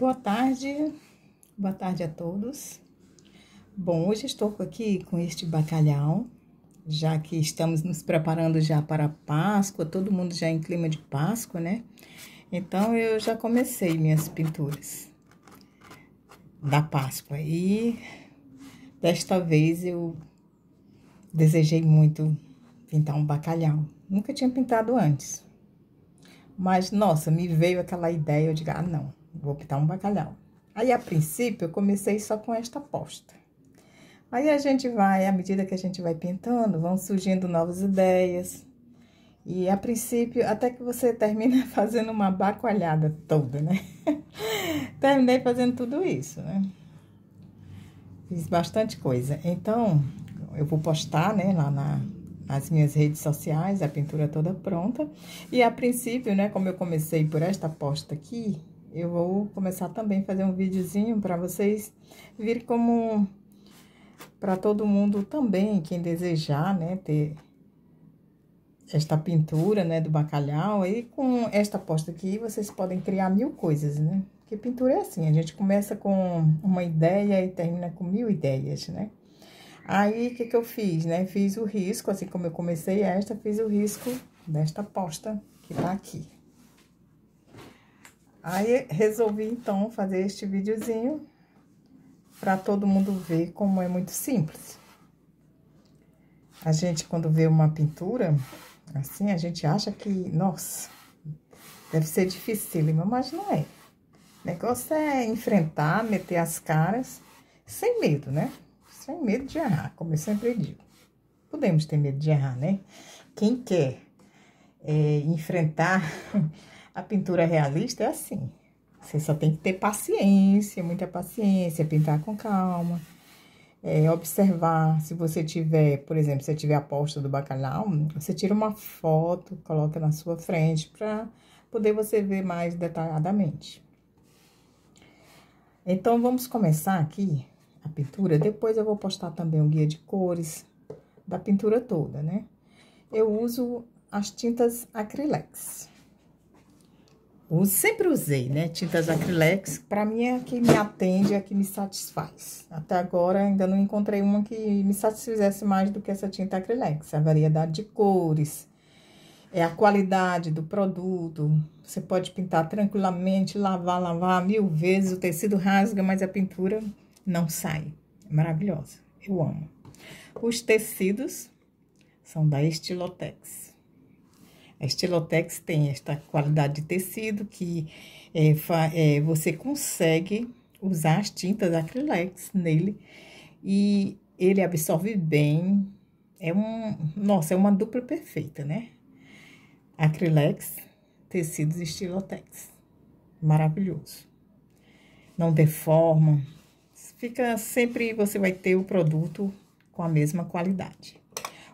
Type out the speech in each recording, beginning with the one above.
Boa tarde, boa tarde a todos. Bom, hoje estou aqui com este bacalhau, já que estamos nos preparando já para a Páscoa, todo mundo já em clima de Páscoa, né? Então, eu já comecei minhas pinturas da Páscoa e desta vez eu desejei muito pintar um bacalhau. Nunca tinha pintado antes. Mas, nossa, me veio aquela ideia, eu digo, ah, não, vou pintar um bacalhau. Aí, a princípio, eu comecei só com esta posta. Aí a gente vai, à medida que a gente vai pintando, vão surgindo novas ideias. E a princípio, até que você termina fazendo uma bacalhada toda, né? Terminei fazendo tudo isso, né? Fiz bastante coisa. Então, eu vou postar, né, lá na, nas minhas redes sociais, a pintura toda pronta. E a princípio, né, como eu comecei por esta posta aqui, eu vou começar também a fazer um videozinho para vocês virem como para todo mundo também, quem desejar, né, ter esta pintura, né, do bacalhau. E com esta posta aqui, vocês podem criar mil coisas, né? Porque pintura é assim, a gente começa com uma ideia e termina com mil ideias, né? Aí, o que que eu fiz, né? Fiz o risco, assim como eu comecei esta, fiz o risco desta posta que tá aqui. Aí, resolvi, então, fazer este videozinho para todo mundo ver como é muito simples. A gente, quando vê uma pintura, assim, a gente acha que, nossa, deve ser dificílima, mas não é. O negócio é enfrentar, meter as caras, sem medo, né? Sem medo de errar, como eu sempre digo. Podemos ter medo de errar, né? Quem quer é, enfrentar a pintura realista é assim. Você só tem que ter paciência, muita paciência, pintar com calma. É, observar, se você tiver, por exemplo, se tiver a posta do bacalhau, você tira uma foto, coloca na sua frente para poder você ver mais detalhadamente. Então, vamos começar aqui a pintura. Depois eu vou postar também um guia de cores da pintura toda, né? Eu uso as tintas Acrylex. Eu sempre usei, né, tintas acrylex, para mim é a que me atende, é a que me satisfaz. Até agora ainda não encontrei uma que me satisfizesse mais do que essa tinta acrylex. A variedade de cores, é a qualidade do produto. Você pode pintar tranquilamente, lavar, lavar mil vezes, o tecido rasga, mas a pintura não sai. É maravilhosa, eu amo. Os tecidos são da Estilotex. A Estilotex tem esta qualidade de tecido que é, é, você consegue usar as tintas acrylex nele e ele absorve bem. É um, nossa, é uma dupla perfeita, né? Acrylex, tecidos Estilotex. Maravilhoso. Não deforma. Fica sempre, você vai ter o produto com a mesma qualidade.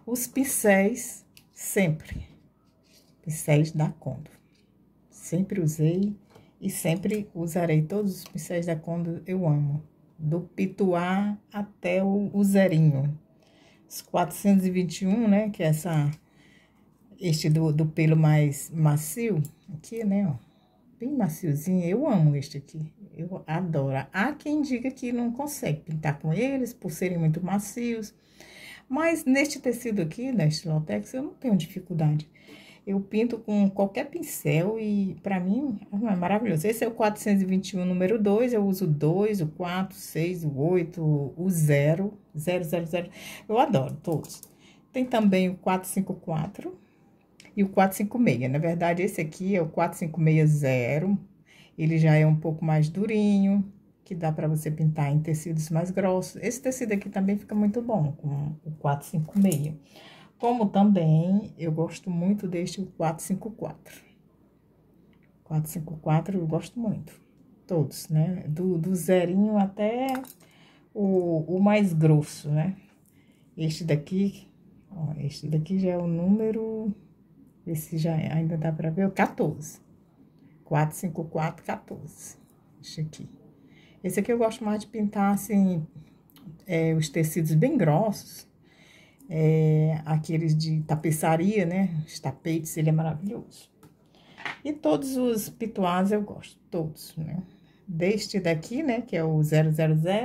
Os pincéis, sempre pincéis da Condo. Sempre usei e sempre usarei todos os pincéis da Condo, eu amo. Do pituá até o, o zerinho. Os 421, né, que é essa, este do, do pelo mais macio, aqui, né, ó. Bem maciozinho, eu amo este aqui, eu adoro. Há quem diga que não consegue pintar com eles, por serem muito macios. Mas neste tecido aqui, neste Lotex, eu não tenho dificuldade. Eu pinto com qualquer pincel e para mim é maravilhoso. Esse é o 421 número 2, eu uso 2, o 4, 6, o 8, o 0, 0, 0, 0. Eu adoro todos. Tem também o 454 e o 456. Na verdade, esse aqui é o 4560. Ele já é um pouco mais durinho, que dá para você pintar em tecidos mais grossos. Esse tecido aqui também fica muito bom com o 456. Como também eu gosto muito deste 454. 454 eu gosto muito. Todos, né? Do, do zerinho até o, o mais grosso, né? Este daqui, ó, este daqui já é o número, esse já é, ainda dá pra ver, o 14. 454, 14. Este aqui. Esse aqui eu gosto mais de pintar, assim, é, os tecidos bem grossos é, aqueles de tapeçaria, né? Os tapetes, ele é maravilhoso. E todos os pituás eu gosto, todos, né? deste daqui, né, que é o 000,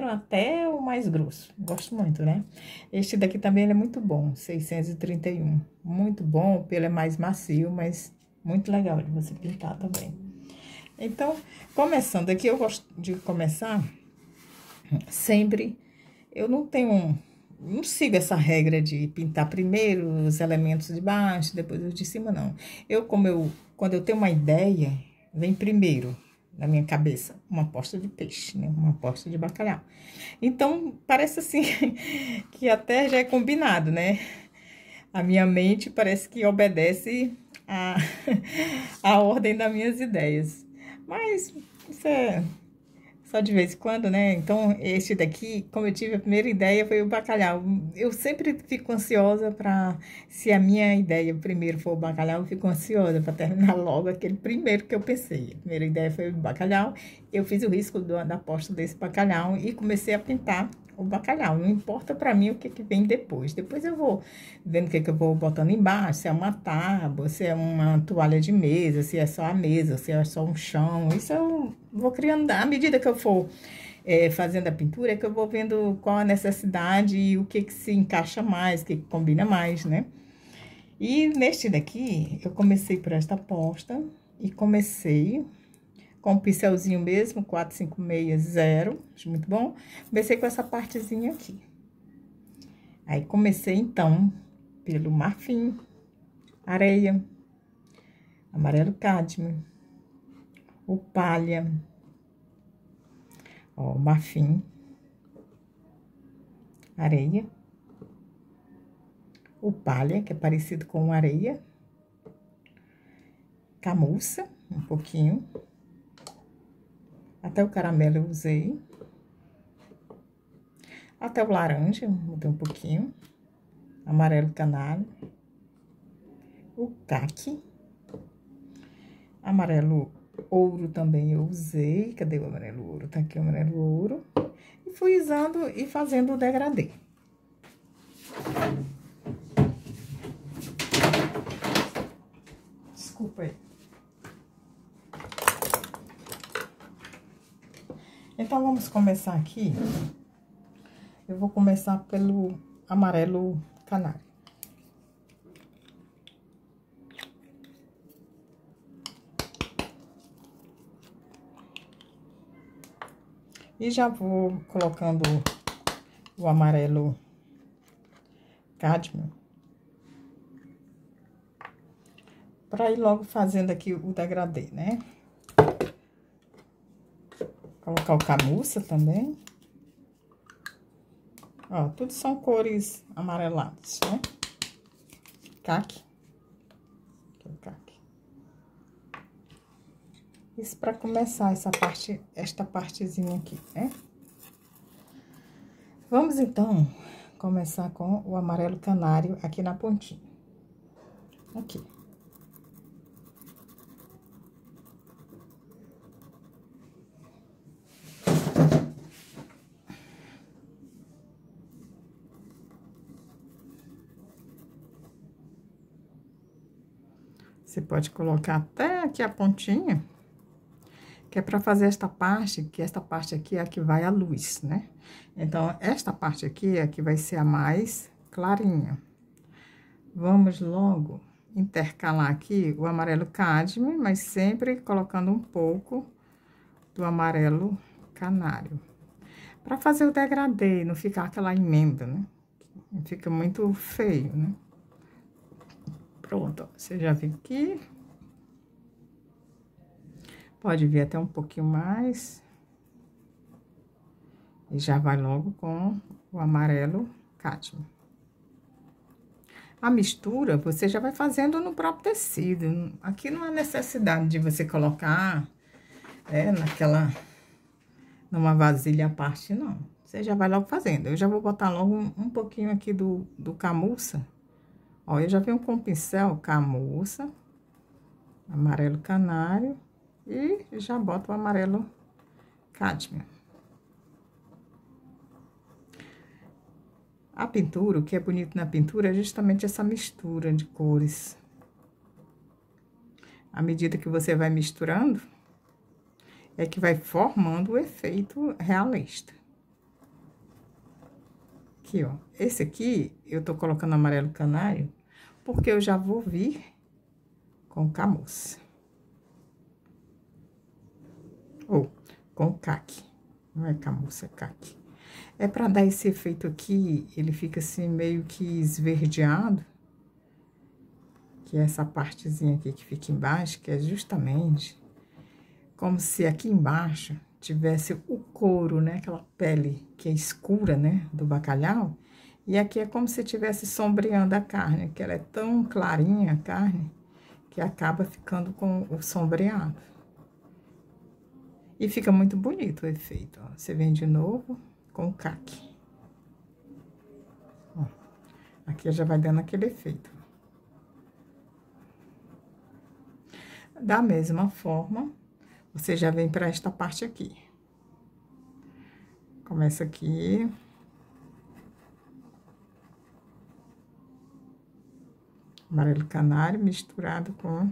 até o mais grosso. Gosto muito, né? Este daqui também é muito bom, 631. Muito bom, o pelo é mais macio, mas muito legal de você pintar também. Então, começando aqui, eu gosto de começar sempre... Eu não tenho... Não sigo essa regra de pintar primeiro os elementos de baixo, depois os de cima, não. Eu, como eu... Quando eu tenho uma ideia, vem primeiro na minha cabeça uma posta de peixe, né? Uma posta de bacalhau. Então, parece assim que até já é combinado, né? A minha mente parece que obedece a, a ordem das minhas ideias. Mas isso é só de vez em quando, né? Então, este daqui, como eu tive a primeira ideia, foi o bacalhau. Eu sempre fico ansiosa para, se a minha ideia primeiro for o bacalhau, eu fico ansiosa para terminar logo aquele primeiro que eu pensei. A primeira ideia foi o bacalhau, eu fiz o risco do, da aposta desse bacalhau e comecei a pintar o bacalhau. Não importa para mim o que, que vem depois. Depois eu vou vendo o que, que eu vou botando embaixo, se é uma tábua, se é uma toalha de mesa, se é só a mesa, se é só um chão. Isso eu vou criando, à medida que eu for é, fazendo a pintura, é que eu vou vendo qual a necessidade e o que, que se encaixa mais, o que, que combina mais, né? E neste daqui, eu comecei por esta posta e comecei com o pincelzinho mesmo, 4560, acho muito bom. Comecei com essa partezinha aqui. Aí, comecei, então, pelo marfim, areia, amarelo cádmio, o palha, ó, marfim, areia, o palha, que é parecido com areia, camurça, um pouquinho, até o caramelo eu usei. Até o laranja, mudei um pouquinho. Amarelo canário. O caque. Amarelo ouro também eu usei. Cadê o amarelo ouro? Tá aqui o amarelo ouro. E fui usando e fazendo o degradê. Desculpa aí. Então, vamos começar aqui. Eu vou começar pelo amarelo canário. E já vou colocando o amarelo cádmio. Para ir logo fazendo aqui o degradê, né? Colocar o camurça também. Ó, tudo são cores amareladas, né? Caque. Isso para começar essa parte, esta partezinha aqui, né? Vamos, então, começar com o amarelo canário aqui na pontinha. Aqui. Você pode colocar até aqui a pontinha, que é para fazer esta parte, que esta parte aqui é a que vai a luz, né? Então, esta parte aqui é a que vai ser a mais clarinha. Vamos logo intercalar aqui o amarelo cádmio, mas sempre colocando um pouco do amarelo canário. Para fazer o degradê, não ficar aquela emenda, né? Fica muito feio, né? Pronto, você já viu aqui. Pode vir até um pouquinho mais. E já vai logo com o amarelo cádmio. A mistura, você já vai fazendo no próprio tecido. Aqui não há necessidade de você colocar, é, naquela, numa vasilha à parte, não. Você já vai logo fazendo. Eu já vou botar logo um, um pouquinho aqui do, do camurça Ó, eu já venho com o pincel camurça, amarelo canário e já boto o amarelo cádmio. A pintura, o que é bonito na pintura é justamente essa mistura de cores. À medida que você vai misturando, é que vai formando o efeito realista. Aqui, ó. Esse aqui, eu tô colocando amarelo canário, porque eu já vou vir com camurça. Ou com caque. Não é camurça, é caque. É pra dar esse efeito aqui, ele fica assim meio que esverdeado. Que é essa partezinha aqui que fica embaixo, que é justamente como se aqui embaixo tivesse o couro, né? Aquela pele que é escura, né? Do bacalhau. E aqui é como se tivesse sombreando a carne, que ela é tão clarinha a carne, que acaba ficando com o sombreado. E fica muito bonito o efeito, ó. Você vem de novo com o caque. Ó, aqui já vai dando aquele efeito. Da mesma forma, você já vem para esta parte aqui. Começa aqui. Amarelo canário misturado com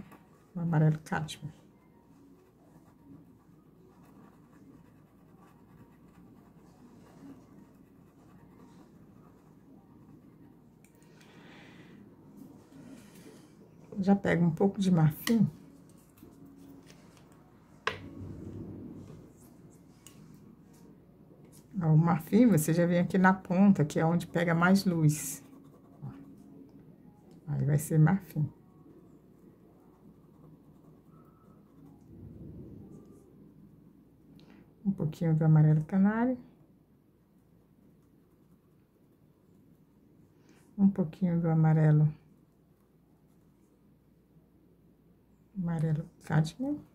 o amarelo cádmio. Já pego um pouco de marfim. O marfim, você já vem aqui na ponta, que é onde pega mais luz. Aí vai ser marfim. Um pouquinho do amarelo canário. Um pouquinho do amarelo. Amarelo cádmio.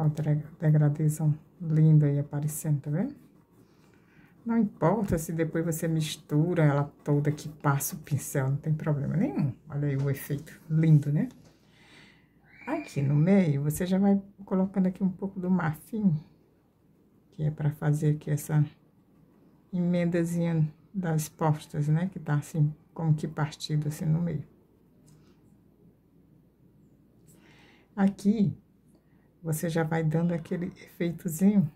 Ó, a degradação linda aí aparecendo, tá vendo? Não importa se depois você mistura ela toda que passa o pincel, não tem problema nenhum. Olha aí o efeito lindo, né? Aqui no meio, você já vai colocando aqui um pouco do marfim, que é para fazer aqui essa emendazinha das postas, né? Que tá assim, como que partido assim no meio. Aqui, você já vai dando aquele efeitozinho.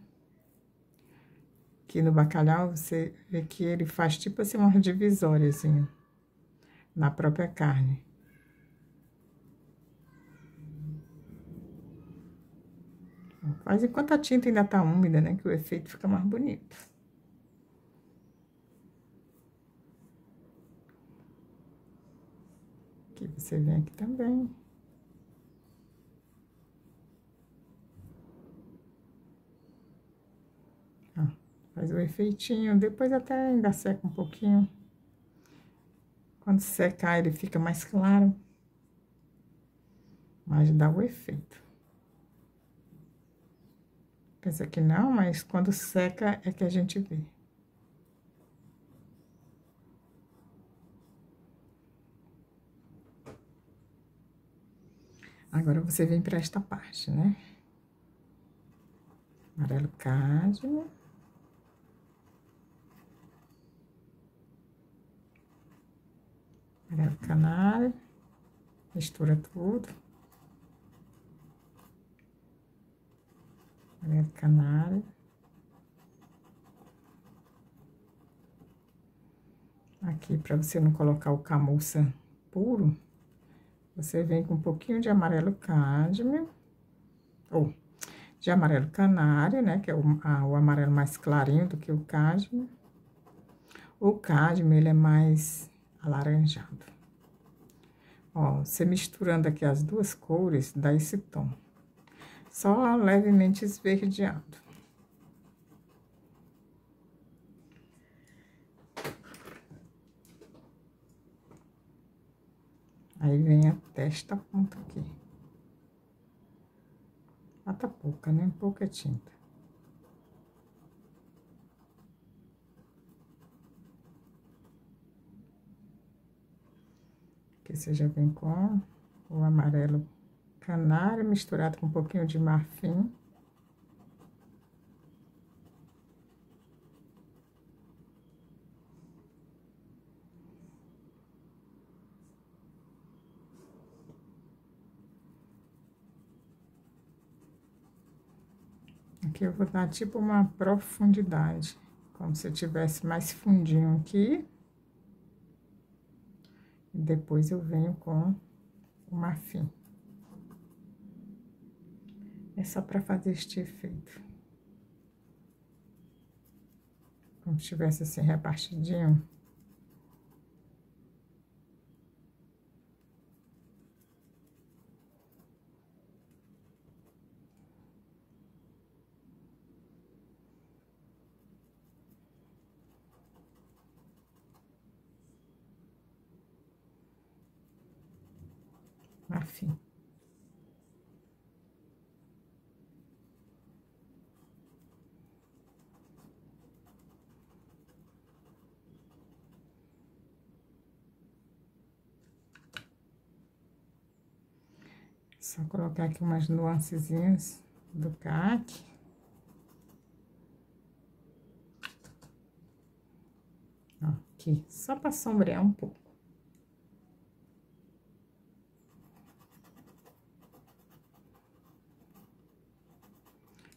Que no bacalhau você vê que ele faz tipo assim uma divisória assim, na própria carne. Faz enquanto a tinta ainda tá úmida, né? Que o efeito fica mais bonito. Aqui você vem aqui também. Faz o efeitinho, depois até ainda seca um pouquinho. Quando secar, ele fica mais claro. Mas dá o efeito. Pensa que não, mas quando seca é que a gente vê. Agora, você vem para esta parte, né? Amarelo cádmio. Amarelo canário. Mistura tudo. Amarelo canário. Aqui, para você não colocar o camurça puro, você vem com um pouquinho de amarelo cádmio, ou de amarelo canário, né, que é o, a, o amarelo mais clarinho do que o cádmio. O cádmio, ele é mais alaranjado. Ó, você misturando aqui as duas cores, dá esse tom. Só levemente esverdeado. Aí vem até esta ponta aqui. Bata pouca, né? Pouca tinta. que seja vem com o amarelo canário misturado com um pouquinho de marfim. Aqui eu vou dar tipo uma profundidade, como se tivesse mais fundinho aqui depois eu venho com o marfim. É só para fazer este efeito. Como se tivesse assim repartidinho. Marfim. Só colocar aqui umas nuancezinhas do. Ó, aqui, só para sombrear um pouco.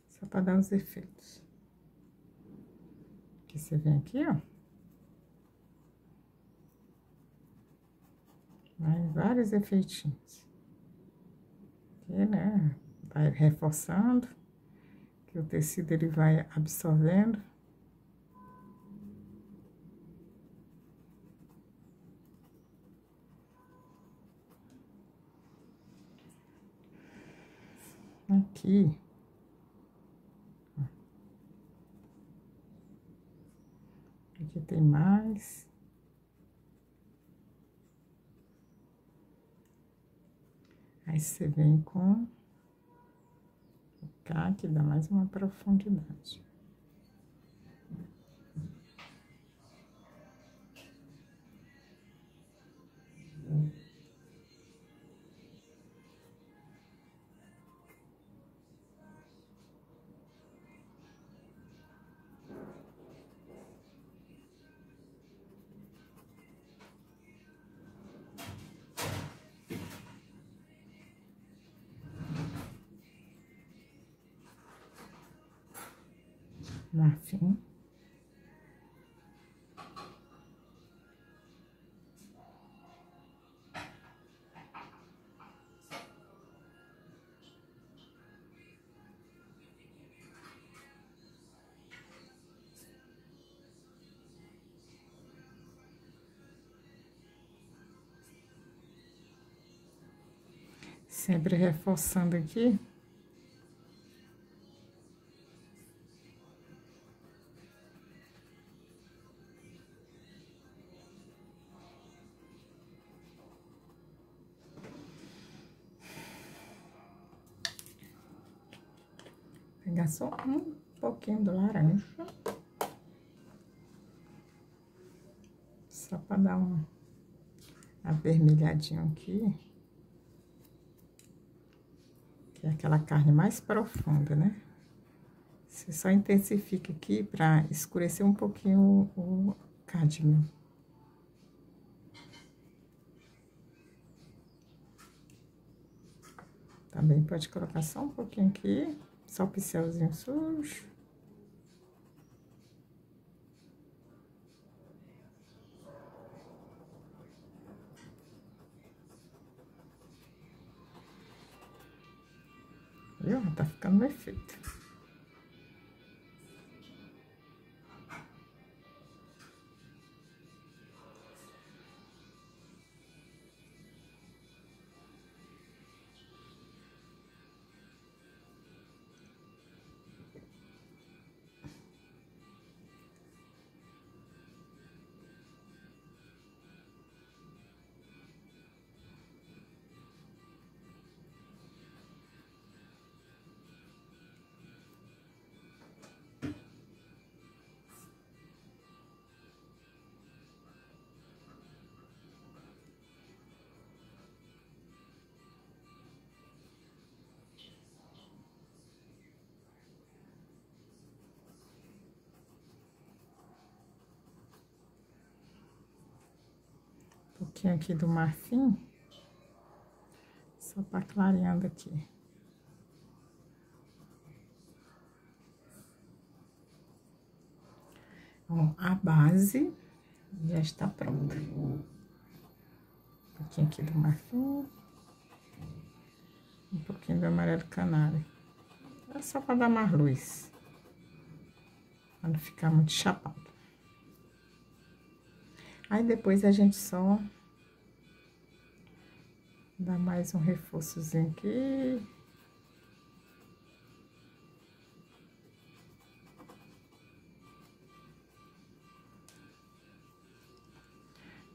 Só para dar os efeitos. Aqui você vem aqui, ó. Vai vários efeitinhos aqui, né? Vai reforçando, que o tecido ele vai absorvendo. Aqui. Aqui tem mais. Aí, você vem com o K, que dá mais uma profundidade. Marfim. Sempre reforçando aqui. Pegar só um pouquinho do laranja. Só para dar um avermelhadinho aqui. Que é aquela carne mais profunda, né? Você só intensifica aqui para escurecer um pouquinho o, cádmio. Também pode colocar só um pouquinho aqui. Só o pincelzinho sujo. Viu? Tá ficando perfeito. pouquinho aqui do marfim, só para clareando aqui. Ó, a base já está pronta. Um pouquinho aqui do marfim, um pouquinho do amarelo canário. É só para dar mais luz, para não ficar muito chapado. Aí depois a gente só dá mais um reforçozinho aqui.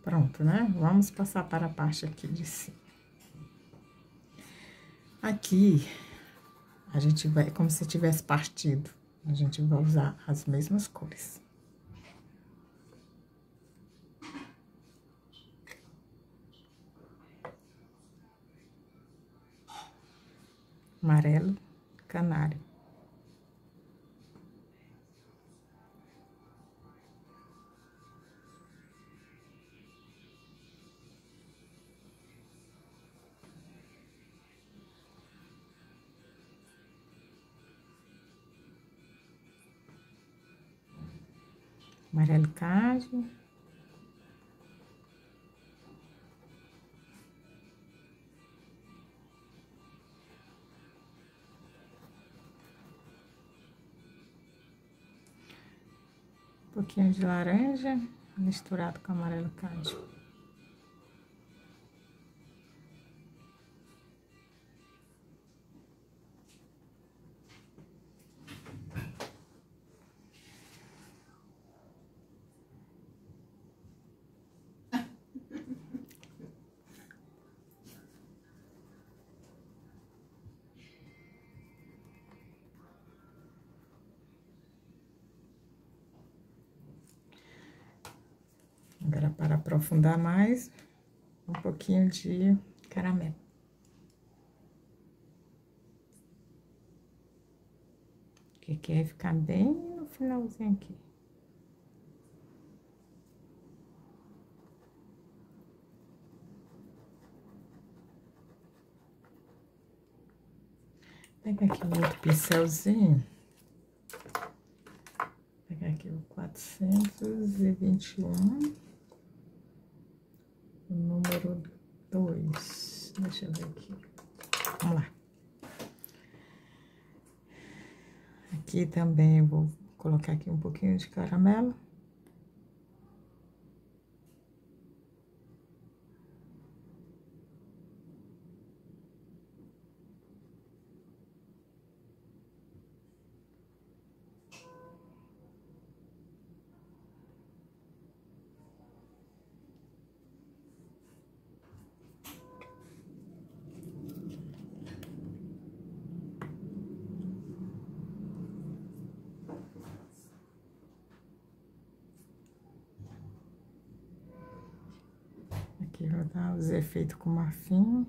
Pronto, né? Vamos passar para a parte aqui de cima. Aqui, a gente vai, como se tivesse partido, a gente vai usar as mesmas cores. Amarelo, canário. amarelo caso. Pouquinho de laranja misturado com amarelo caju. afundar mais, um pouquinho de caramelo. Que quer ficar bem no finalzinho aqui. Pega aqui o outro pincelzinho. pega aqui o 421. Deixa eu ver aqui. Vamos lá. Aqui também eu vou colocar aqui um pouquinho de caramelo. Aqui os efeitos com marfim.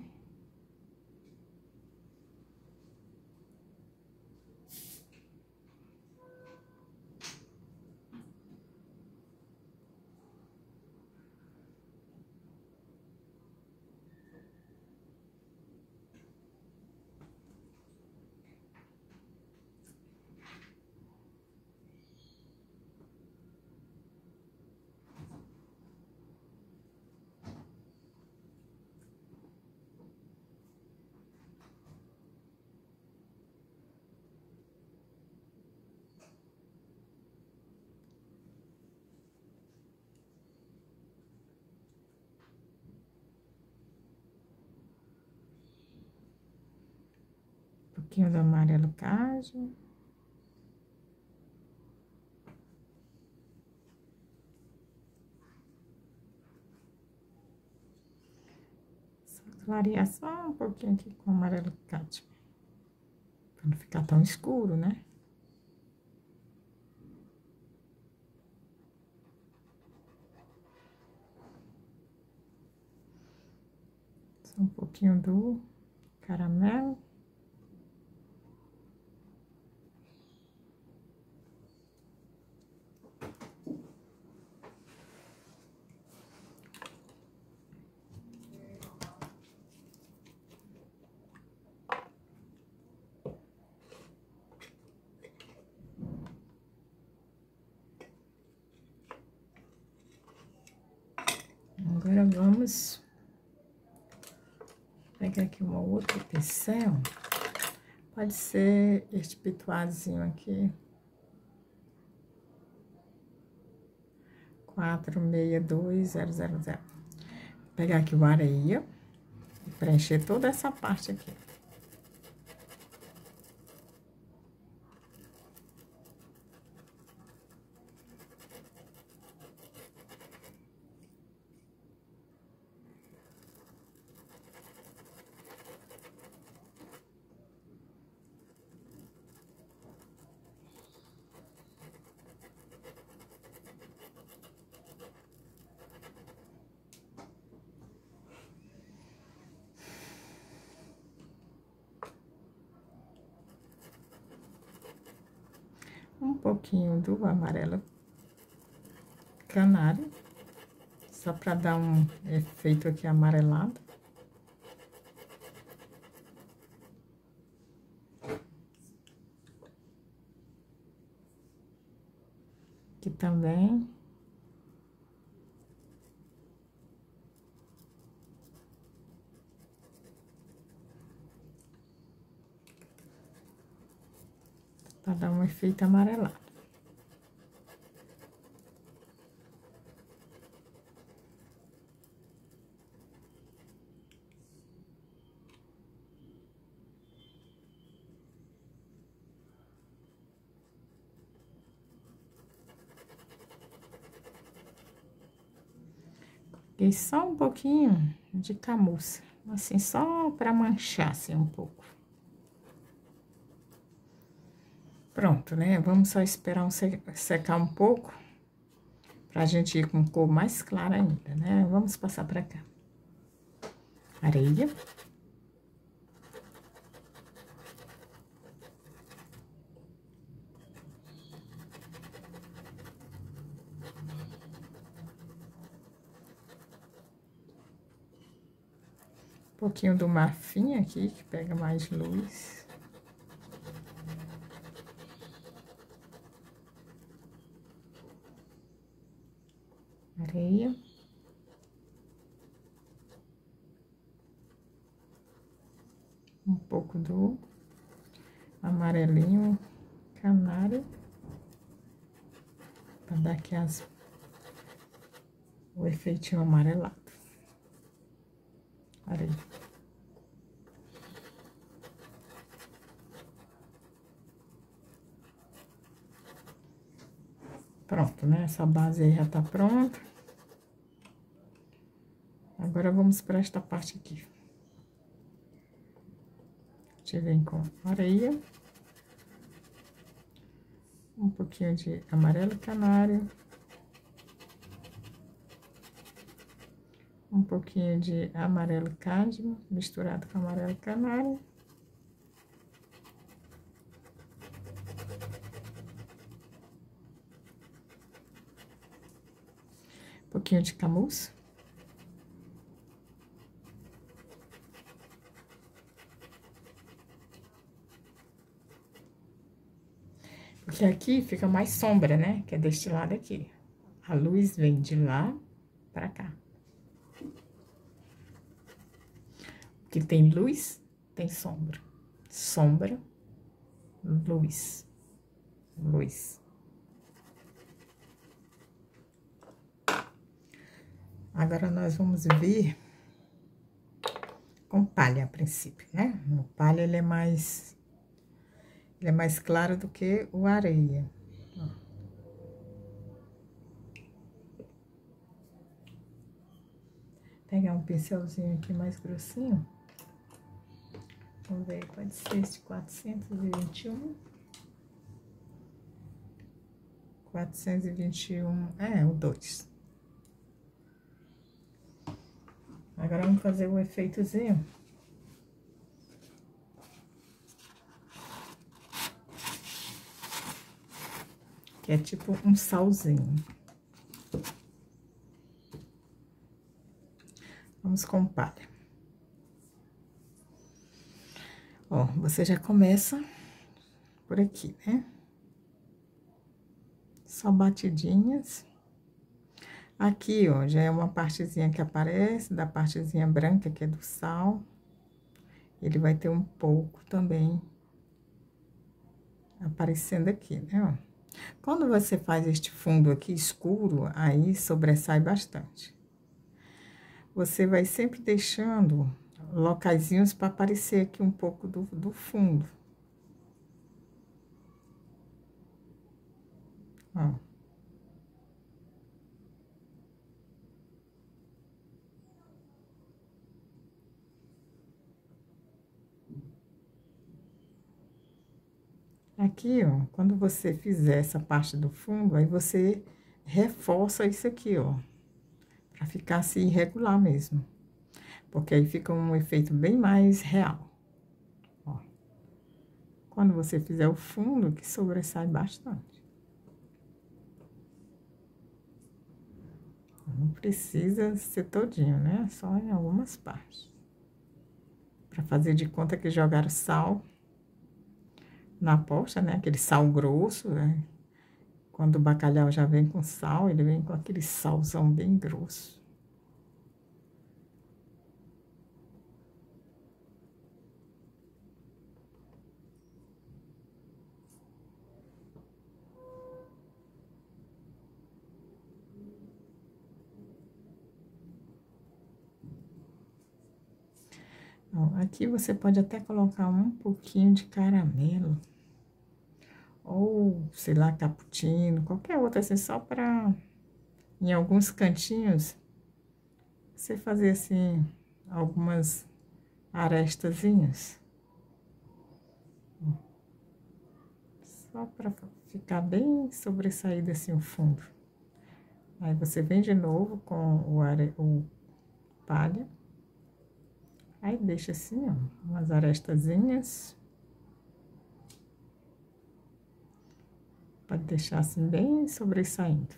Pouquinho do amarelo caso. clarear só um pouquinho aqui com amarelo cádio. Pra não ficar tão escuro, né? Só um pouquinho do caramelo. Vamos pegar aqui uma outra pincel. Pode ser este pituazinho aqui. Quatro, meia, dois, zero, zero, zero. Pegar aqui o areia e preencher toda essa parte aqui. Um pouquinho do amarelo canário, só para dar um efeito aqui amarelado. Aqui também. Efeito amarelado. E só um pouquinho de camuça, assim, só para manchar assim um pouco. Pronto, né? Vamos só esperar um secar um pouco, pra gente ir com cor mais clara ainda, né? Vamos passar pra cá. Areia. Um pouquinho do marfim aqui, que pega mais luz. areia. Um do amarelinho canário. Pra dar aqui as, o efeitinho amarelado. Areia. Pronto, né? Essa base aí já tá pronta. Agora, vamos para esta parte aqui. Gente vem com areia. Um pouquinho de amarelo canário. Um pouquinho de amarelo cádmio, misturado com amarelo canário. Um pouquinho de camurça. Porque aqui fica mais sombra, né? Que é deste lado aqui. A luz vem de lá pra cá. Que tem luz, tem sombra. Sombra, luz. Luz. Agora, nós vamos vir com palha a princípio, né? O palha, ele é mais ele é mais claro do que o areia. Pegar um pincelzinho aqui mais grossinho. Vamos ver, pode ser esse 421. 421, é, o 2. Agora, vamos fazer o efeitozinho. Que é tipo um salzinho. Vamos com palha. Ó, você já começa por aqui, né? Só batidinhas. Aqui, ó, já é uma partezinha que aparece, da partezinha branca, que é do sal. Ele vai ter um pouco também aparecendo aqui, né, ó. Quando você faz este fundo aqui escuro, aí sobressai bastante. Você vai sempre deixando locaizinhos para aparecer aqui um pouco do, do fundo. Ó. Aqui, ó, quando você fizer essa parte do fundo, aí você reforça isso aqui, ó. Pra ficar assim irregular mesmo. Porque aí fica um efeito bem mais real. Ó. Quando você fizer o fundo, que sobressai bastante. Não precisa ser todinho, né? Só em algumas partes. Pra fazer de conta que jogaram sal na posta, né? Aquele sal grosso, né? Quando o bacalhau já vem com sal, ele vem com aquele salzão bem grosso. Aqui você pode até colocar um pouquinho de caramelo ou, sei lá, cappuccino, qualquer outra, assim, só para, em alguns cantinhos, você fazer, assim, algumas arestazinhas. Só para ficar bem sobressaído, assim, o fundo. Aí, você vem de novo com o, are... o palha. Aí, deixa assim, ó, umas arestazinhas. Pode deixar assim bem sobressaindo.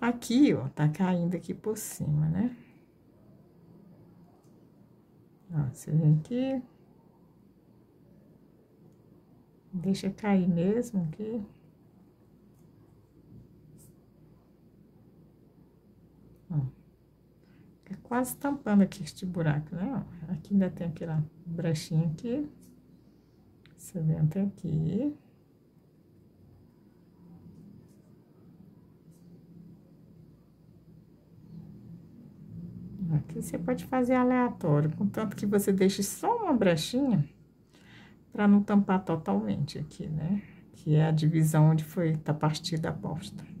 Aqui, ó, tá caindo aqui por cima, né? Ó, você vem aqui. Deixa cair mesmo aqui. Ó. É quase tampando aqui este buraco, né? Aqui ainda tem aquela brechinha aqui. Você vem até aqui. Aqui você pode fazer aleatório, contanto que você deixe só uma brechinha para não tampar totalmente aqui, né? Que é a divisão onde foi tá partida a bosta.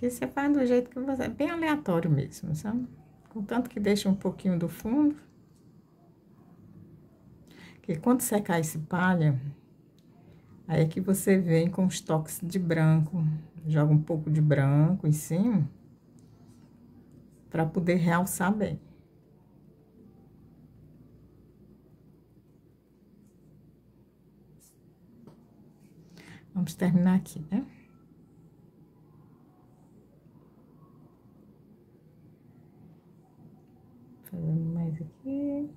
Aqui você faz do jeito que você... É bem aleatório mesmo, sabe? Contanto que deixa um pouquinho do fundo. Que quando secar esse palha, aí é que você vem com os toques de branco. Joga um pouco de branco em cima. Pra poder realçar bem. Vamos terminar aqui, né? fazendo mais aqui.